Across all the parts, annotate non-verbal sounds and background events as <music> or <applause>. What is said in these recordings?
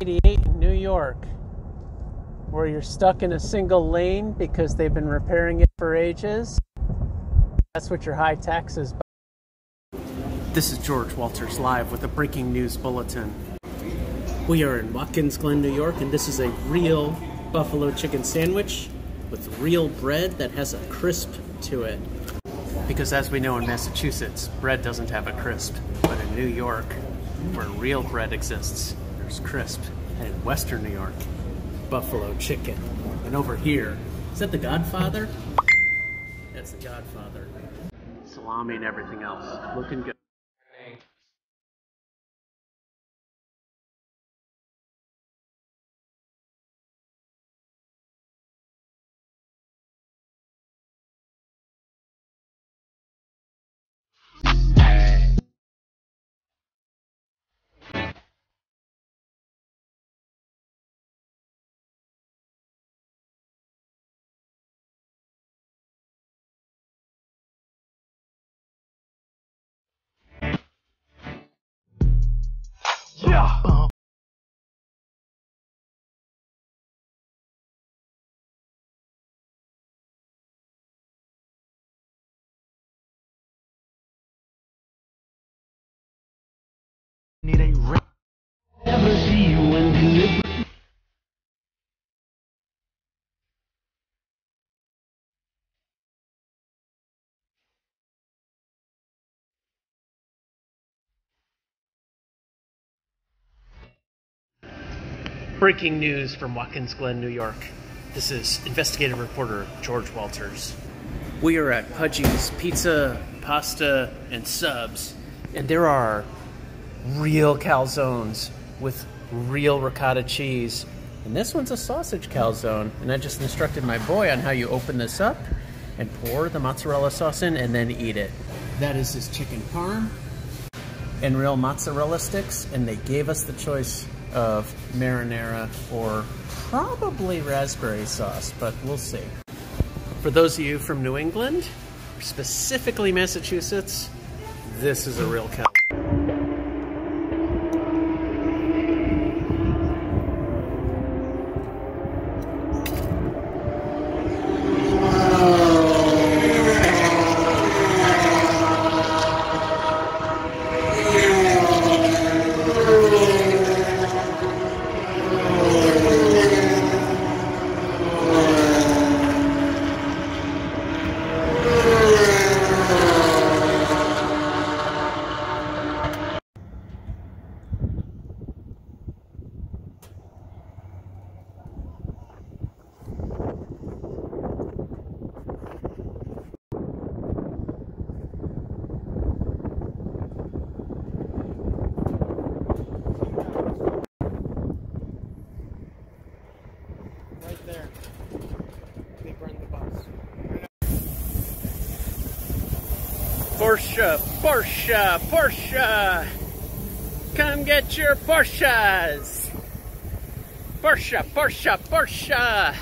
I 88 in New York, where you're stuck in a single lane because they've been repairing it for ages. That's what your high taxes. Buy. This is George Walters live with a breaking news bulletin. We are in Watkins Glen, New York, and this is a real buffalo chicken sandwich with real bread that has a crisp to it. Because as we know in Massachusetts, bread doesn't have a crisp. But in New York, where real bread exists, crisp. And Western New York, buffalo chicken. And over here, is that the Godfather? That's the Godfather. Salami and everything else. Looking good. Need a ring. Never see you in delivery. Breaking news from Watkins Glen, New York. This is investigative reporter George Walters. We are at Pudgie's Pizza, Pasta, and Subs, and there are real calzones with real ricotta cheese. And this one's a sausage calzone. And I just instructed my boy on how you open this up and pour the mozzarella sauce in and then eat it. That is his chicken parm and real mozzarella sticks, and they gave us the choice of marinara or probably raspberry sauce, but we'll see. For those of you from New England, specifically Massachusetts, this is a real cow. Porsche, Porsche, Porsche! Come get your Porsches! Porsche, Porsche, Porsche!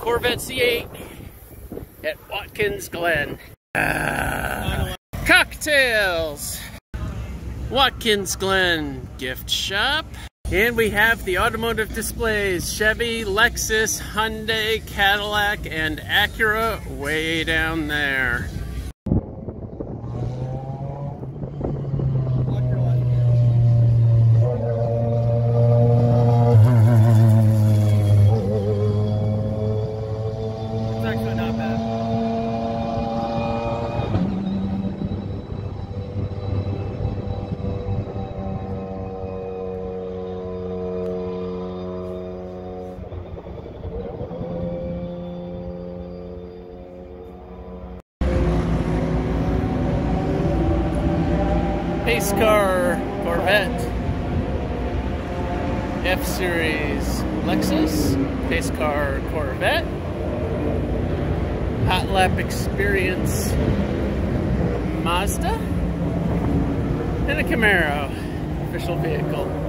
Corvette C8 at Watkins Glen. Ah. cocktails! Watkins Glen gift shop. And we have the automotive displays Chevy, Lexus, Hyundai, Cadillac, and Acura way down there. Pace car Corvette, F Series Lexus, Pace car Corvette, Hot Lap Experience Mazda, and a Camaro, official vehicle.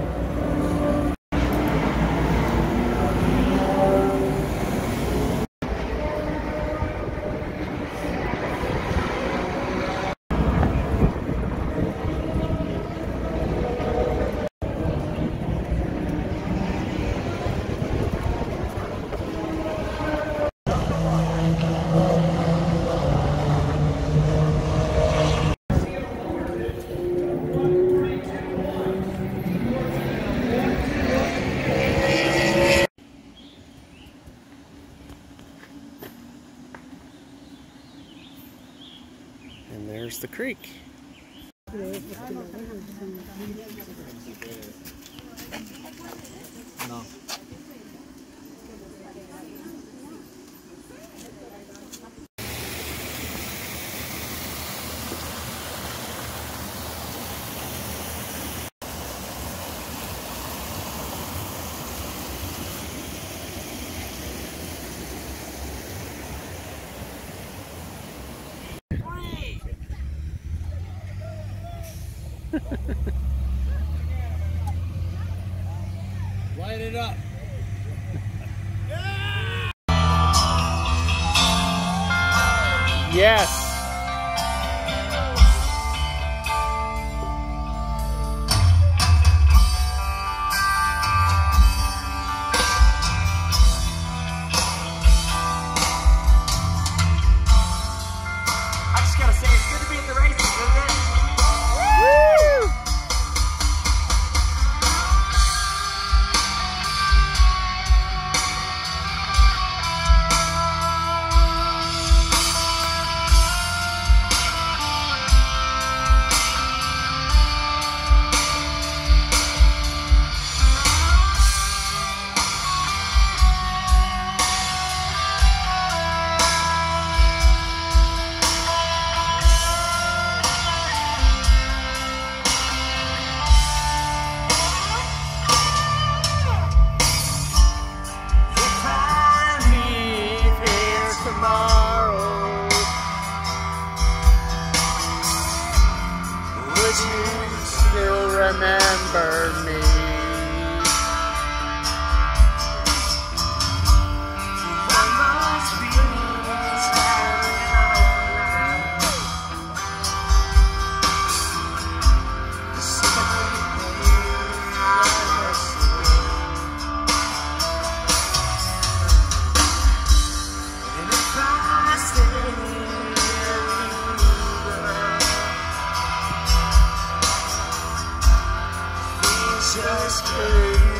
The creek. <laughs> Light it up. Yes. Just came.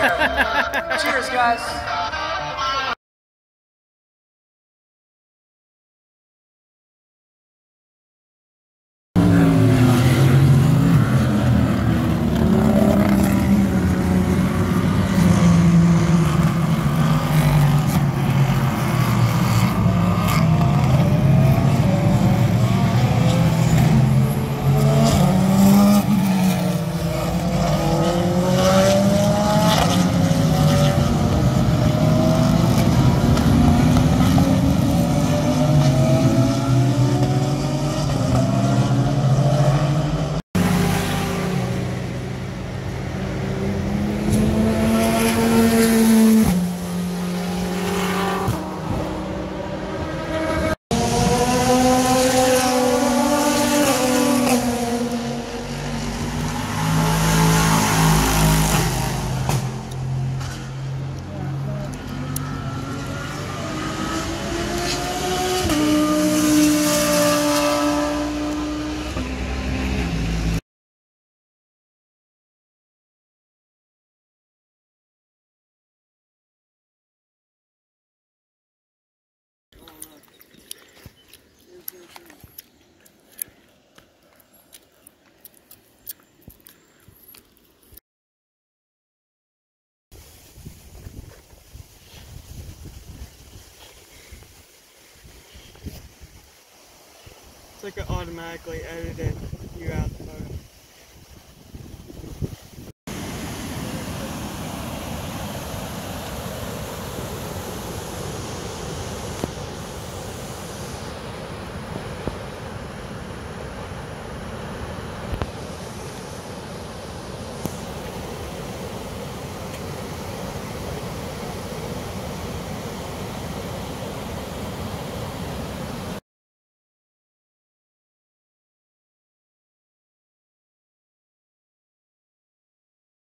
Cheers, guys. Like it automatically edited.